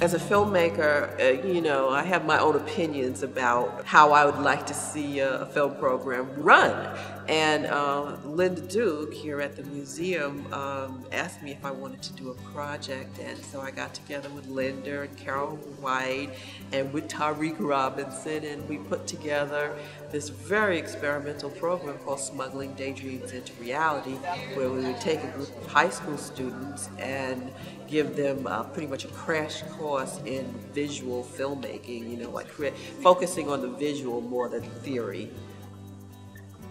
As a filmmaker, uh, you know, I have my own opinions about how I would like to see a, a film program run. And uh, Linda Duke here at the museum um, asked me if I wanted to do a project. And so I got together with Linda and Carol White and with Tariq Robinson, and we put together this very experimental program called Smuggling Daydreams into Reality, where we would take a group of high school students and give them uh, pretty much a crash course in visual filmmaking, you know, like focusing on the visual more than theory.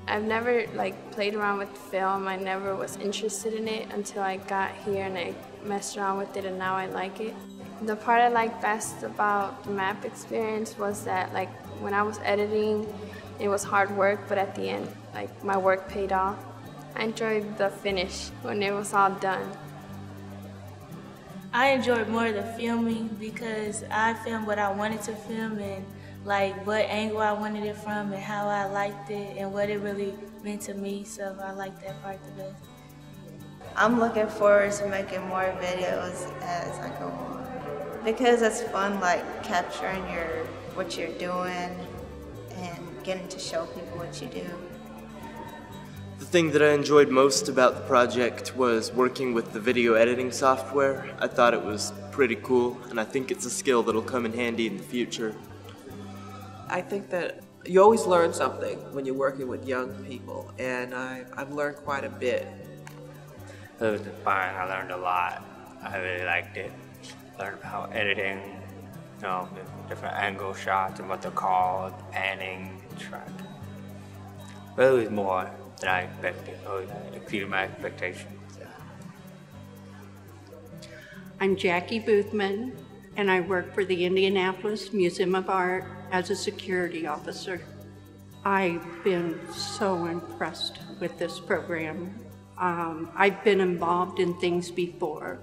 I've never like played around with film. I never was interested in it until I got here and I messed around with it and now I like it. The part I liked best about the MAP experience was that like when I was editing, it was hard work, but at the end, like my work paid off. I enjoyed the finish when it was all done. I enjoyed more the filming because I filmed what I wanted to film and like what angle I wanted it from and how I liked it and what it really meant to me. So I like that part the best. I'm looking forward to making more videos as I go on because it's fun like capturing your what you're doing and getting to show people what you do. The thing that I enjoyed most about the project was working with the video editing software. I thought it was pretty cool, and I think it's a skill that'll come in handy in the future. I think that you always learn something when you're working with young people, and I, I've learned quite a bit. It was fun. I learned a lot. I really liked it. Learned about editing, you know, different angle shots and what they're called, panning, track. But it was more than I expected, or exceeded my expectations. I'm Jackie Boothman, and I work for the Indianapolis Museum of Art as a security officer. I've been so impressed with this program. Um, I've been involved in things before,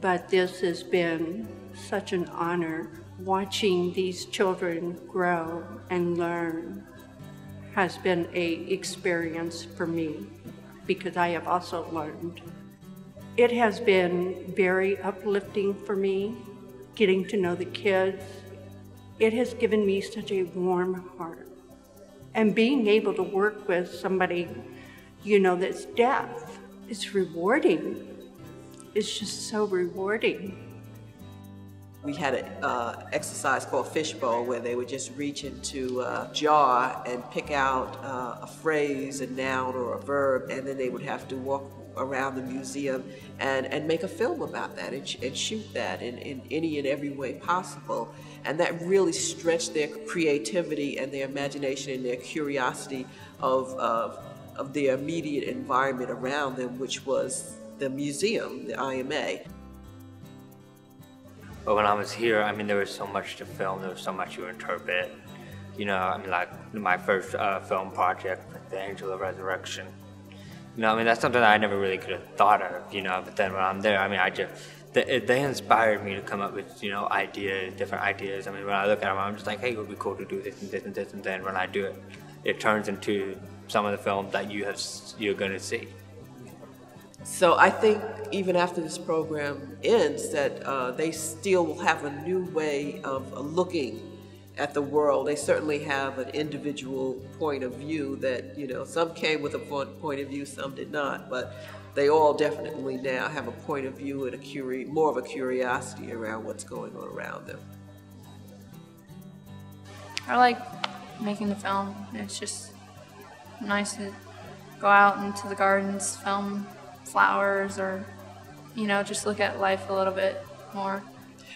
but this has been such an honor watching these children grow and learn has been a experience for me because I have also learned. It has been very uplifting for me getting to know the kids. It has given me such a warm heart. And being able to work with somebody, you know, that's deaf is rewarding. It's just so rewarding. We had an uh, exercise called fishbowl where they would just reach into a jar and pick out uh, a phrase, a noun, or a verb, and then they would have to walk around the museum and, and make a film about that and, and shoot that in, in any and every way possible. And that really stretched their creativity and their imagination and their curiosity of, of, of their immediate environment around them, which was the museum, the IMA. But when I was here, I mean, there was so much to film, there was so much to interpret. You know, I mean, like my first uh, film project, The Angel of Resurrection. You know, I mean, that's something that I never really could have thought of, you know, but then when I'm there, I mean, I just, they, they inspired me to come up with, you know, ideas, different ideas. I mean, when I look at them, I'm just like, hey, it would be cool to do this and this and this, and then when I do it, it turns into some of the films that you have, you're going to see. So I think even after this program ends, that uh, they still will have a new way of looking at the world. They certainly have an individual point of view that, you know, some came with a point of view, some did not, but they all definitely now have a point of view and a curi- more of a curiosity around what's going on around them. I like making the film. It's just nice to go out into the gardens, film flowers or, you know, just look at life a little bit more.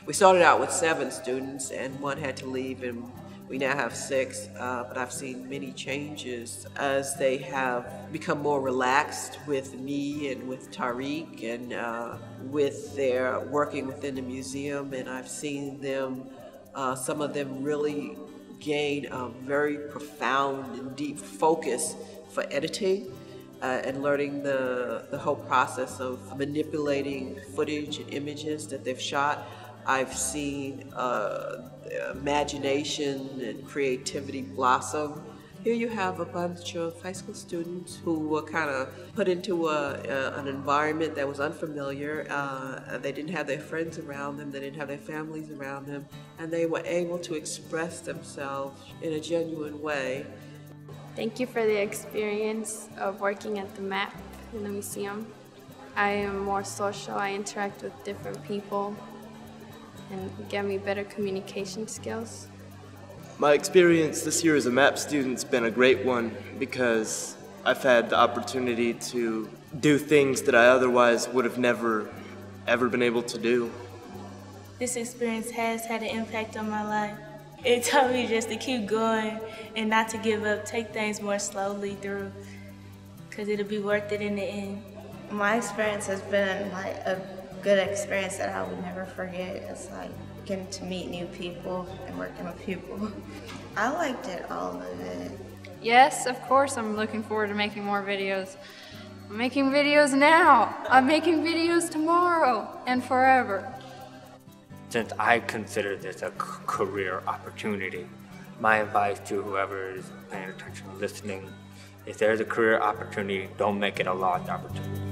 We started out with seven students and one had to leave and we now have six, uh, but I've seen many changes as they have become more relaxed with me and with Tariq and uh, with their working within the museum. And I've seen them, uh, some of them really gain a very profound and deep focus for editing uh, and learning the, the whole process of manipulating footage and images that they've shot. I've seen uh, imagination and creativity blossom Here you have a bunch of high school students who were kind of put into a, a, an environment that was unfamiliar. Uh, they didn't have their friends around them, they didn't have their families around them, and they were able to express themselves in a genuine way. Thank you for the experience of working at the MAP in the museum. I am more social, I interact with different people and get me better communication skills. My experience this year as a MAP student's been a great one because I've had the opportunity to do things that I otherwise would have never, ever been able to do. This experience has had an impact on my life. It taught me just to keep going and not to give up, take things more slowly through, because it'll be worth it in the end. My experience has been like a good experience that I would never forget. It's like getting to meet new people and working with people. I liked it, all of it. Yes, of course, I'm looking forward to making more videos. I'm making videos now. I'm making videos tomorrow and forever. Since I consider this a career opportunity, my advice to whoever is paying attention, listening, if there's a career opportunity, don't make it a lost opportunity.